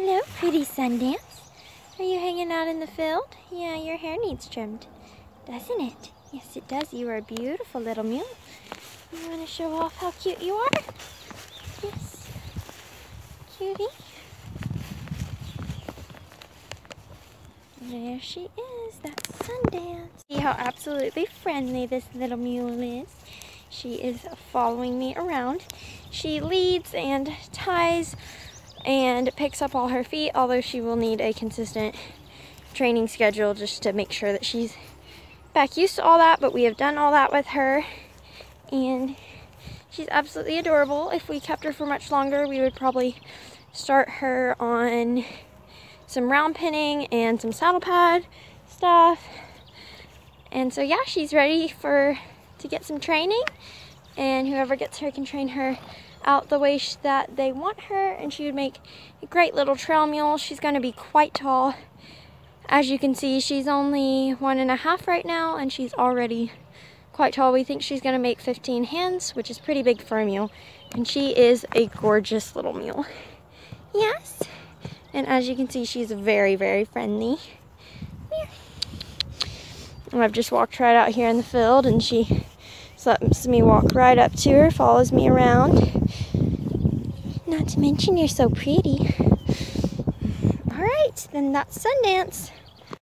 Sundance? Are you hanging out in the field? Yeah, your hair needs trimmed, doesn't it? Yes, it does. You are a beautiful little mule. You want to show off how cute you are? Yes. Cutie. There she is. That's Sundance. See how absolutely friendly this little mule is. She is following me around. She leads and ties and picks up all her feet, although she will need a consistent training schedule just to make sure that she's back used to all that, but we have done all that with her. And she's absolutely adorable. If we kept her for much longer, we would probably start her on some round pinning and some saddle pad stuff. And so yeah, she's ready for to get some training and whoever gets her can train her out the way that they want her and she would make a great little trail mule. She's going to be quite tall. As you can see, she's only one and a half right now and she's already quite tall. We think she's going to make 15 hands, which is pretty big for a mule. And she is a gorgeous little mule. Yes. And as you can see, she's very, very friendly. I've just walked right out here in the field and she lets me walk right up to her, follows me around. Not to mention you're so pretty. All right, then that's Sundance.